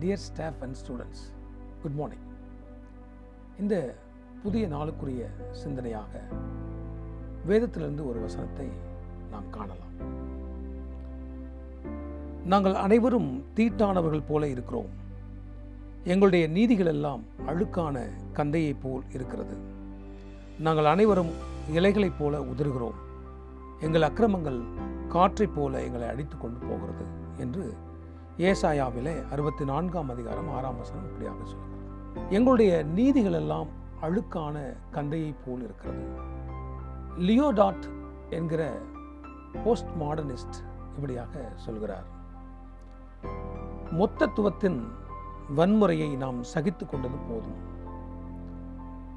Dear staff and students good morning இந்த புதிய நாளுக்குரிய சிந்தனையாக வேதத்திலிருந்து ஒரு வசனத்தை நாம் காணலாம். நாங்கள் அனைவரும் தீட்டானவர்கள் போல இருக்கிறோம். எங்களுடைய நீதிகள் எல்லாம் அழுக்கான கந்தையைப் போல் இருக்கிறது. நாங்கள் அனைவரும் இலைகளைப் போல உதிர்கிறோம். எங்கள் அக்கிரமங்கள் காற்றைப் போல எங்களை அடித்து கொண்டு போகிறது என்று ஏசாயாவிலே அறுபத்தி நான்காம் அதிகாரம் ஆறாம் வசனம் இப்படியாக சொல்கிறது எங்களுடைய நீதிகள் எல்லாம் அழுக்கான கந்தையைப் போல் இருக்கிறது. லியோடாட் என்கிற போஸ்ட் மாடர்னிஸ்ட் இப்படியாக சொல்கிறார். மொத்தத்துவத்தின் வன்முறையை நாம் சகித்து கொண்டது போதும்.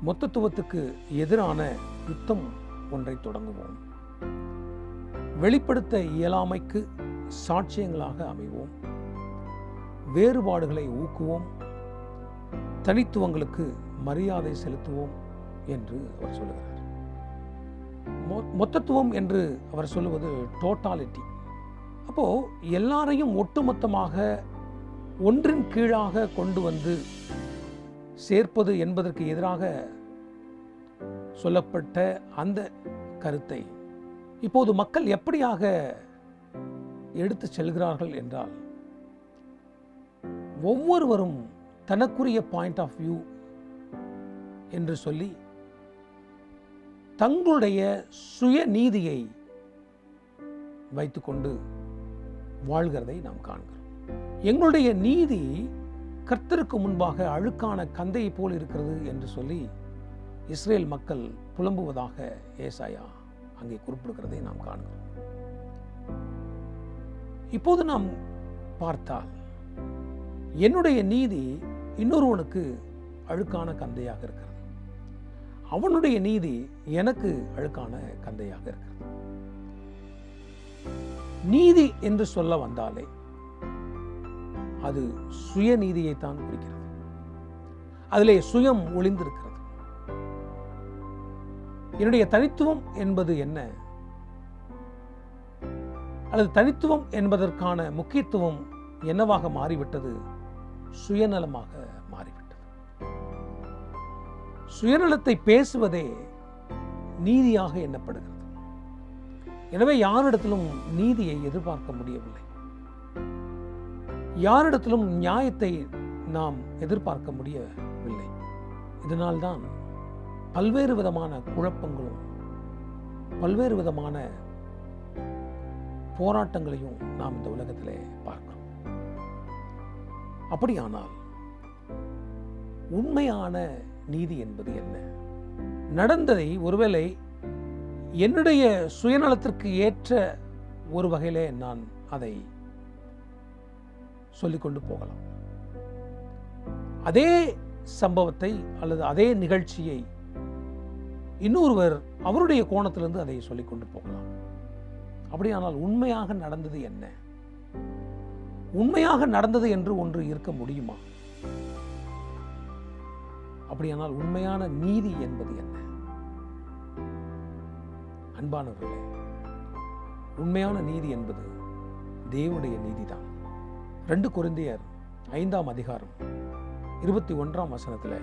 மொத்தத்துவத்துக்கு எதிரான யுத்தம் ஒன்றை தொடங்குவோம். வெளிப்படுத்த இயலாமைக்கு சாட்சியங்களாக அமைவோம். வேறுபாடுகளை ஊக்குவோம். தனித்துவங்களுக்கு மரியாதை செலுத்துவோம் என்று அவர் சொல்லுகிறார். மொத்தத்துவம் என்று அவர் சொல்லுவது டோட்டாலிட்டி அப்போ எல்லாரையும் ஒட்டுமொத்தமாக ஒன்றின் கீழாக கொண்டு வந்து சேர்ப்பது என்பதற்கு எதிராக சொல்லப்பட்ட அந்த கருத்தை இப்போது மக்கள் எப்படியாக எடுத்து செல்கிறார்கள் என்றால் ஒவ்வொருவரும் தனக்குரிய பாயிண்ட் ஆஃப் வியூ என்று சொல்லி தங்களுடைய சுயநீதியை வைத்துக்கொண்டு வாழ்கிறதை நாம் காண்கிறோம். எங்களுடைய நீதி கர்த்தருக்கு முன்பாக அழுக்கான கந்தையை போல் இருக்கிறது என்று சொல்லி இஸ்ரேல் மக்கள் புலம்புவதாக ஏசாயா அங்கே குறிப்பிடுகிறதை நாம் காண்கிறோம். இப்போது நாம் பார்த்தால் என்னுடைய நீதி இன்னொருவனுக்கு அழுக்கான கந்தையாக இருக்கிறது. அவனுடைய நீதி எனக்கு அழுக்கான கந்தையாக இருக்கிறது. நீதி என்று சொல்ல வந்தாலே அது சுயநீதியைத்தான் குறிக்கிறது. அதிலே சுயம் ஒளிந்திருக்கிறது. என்னுடைய தனித்துவம் என்பது என்ன? அல்லது தனித்துவம் என்பதற்கான முக்கியத்துவம் என்னவாக மாறிவிட்டது? சுயநலமாக மாறிவிட்டது. சுயநலத்தை பேசுவதே நீதியாக எண்ணப்படுகிறது. எனவே யாரிடத்திலும் நீதியை எதிர்பார்க்க முடியவில்லை. யாரிடத்திலும் நியாயத்தை நாம் எதிர்பார்க்க முடியவில்லை. இதனால்தான் பல்வேறு விதமான குழப்பங்களும் பல்வேறு விதமான போராட்டங்களையும் நாம் இந்த உலகத்திலே பார்க்கிறோம். அப்படியானால் உண்மையான நீதி என்பது என்ன? நடந்ததை ஒருவேளை என்னுடைய சுயநலத்திற்கு ஏற்ற ஒரு வகையிலே நான் அதை சொல்லிக்கொண்டு போகலாம். அதே சம்பவத்தை அல்லது அதே நிகழ்ச்சியை இன்னொருவர் அவருடைய கோணத்திலிருந்து அதை சொல்லிக்கொண்டு போகலாம். அப்படியானால் உண்மையாக நடந்தது என்ன? உண்மையாக நடந்தது என்று ஒன்று இருக்க முடியுமா? அப்படியானால் உண்மையான நீதி என்பது என்ன? அன்பானவர்களே உண்மையான நீதி என்பது தேவனுடைய நீதிதான். ரெண்டு குருந்தியர் ஐந்தாம் அதிகாரம் இருபத்தி ஒன்றாம் வசனத்தில்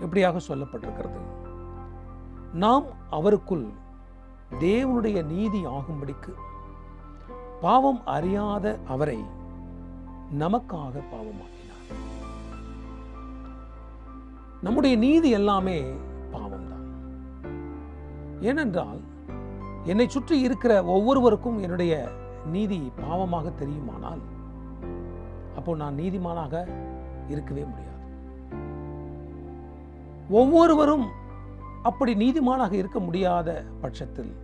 எப்படியாக சொல்லப்பட்டிருக்கிறது? நாம் அவருக்குள் தேவனுடைய நீதி ஆகும்படிக்கு பாவம் அறியாத அவரை நமக்காக பாவமாக்கினார். நம்முடைய நீதி எல்லாமே பாவம்தான். ஏனென்றால் என்னை சுற்றி இருக்கிற ஒவ்வொருவருக்கும் என்னுடைய நீதி பாவமாக தெரியுமானால் அப்போ நான் நீதிமானாக இருக்கவே முடியாது. ஒவ்வொருவரும் அப்படி நீதிமானாக இருக்க முடியாத பட்சத்தில்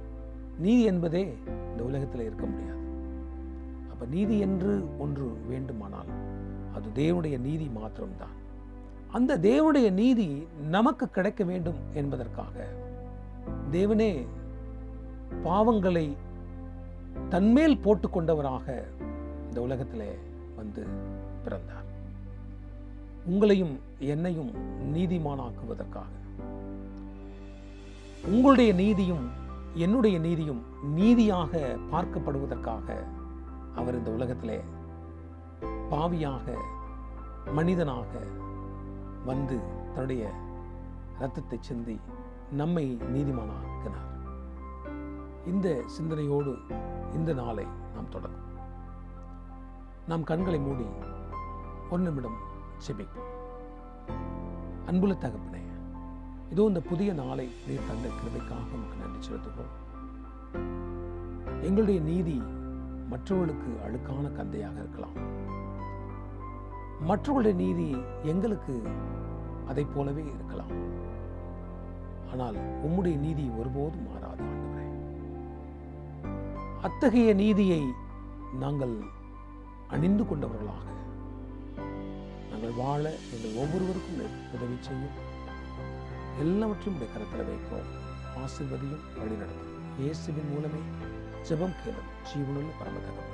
நீதி என்பதே இந்த உலகத்தில் இருக்க முடியாது. அப்ப நீதி என்று ஒன்று வேண்டுமானால் அது தேவனுடைய நீதி மாத்திரம்தான். அந்த தேவனுடைய நீதி நமக்கு கிடைக்க வேண்டும் என்பதற்காக தேவனே பாவங்களை தன்மேல் போட்டுக்கொண்டவராக இந்த உலகத்திலே வந்து பிறந்தார். உங்களையும் என்னையும் நீதிமானாக்குவதற்காக. உங்களுடைய நீதியும் என்னுடைய நீதியும் நீதியாக பார்க்கப்படுவதற்காக அவர் இந்த உலகத்திலே பாவியாக மனிதனாக வந்து தன்னுடைய ரத்தத்தை சிந்தி நம்மை நீதிமானாக்கினார். இந்த சிந்தனையோடு இந்த நாளை நாம் தொடங்கும் நாம் கண்களை மூடி ஒரு நிமிடம் செபிப்போம். அன்புல தகப்பனே இதோ இந்த புதிய நாளை நீர் தந்த கிருமைக்காக நமக்கு நன்றி செலுத்துகிறோம். எங்களுடைய நீதி மற்றவர்களுக்கு அழுக்கான கந்தையாக இருக்கலாம். மற்றவர்களுடைய நீதி எங்களுக்கு அதை போலவே இருக்கலாம். ஆனால் உம்முடைய நீதி ஒருபோதும் மாறாது ஆண்டவரே. அத்தகைய நீதியை நாங்கள் அணிந்து கொண்டவர்களாக. நாங்கள் வாழ எங்கள் ஒவ்வொருவருக்கும் உதவி செய்யும். எல்லாவற்றையும் உடைய கரத்தில் வைக்கிறோம். ஆசிர்வதியும் வழிநடத்தும். இயேசுவின் மூலமே జపం కీలం జీవులలో పరమధనం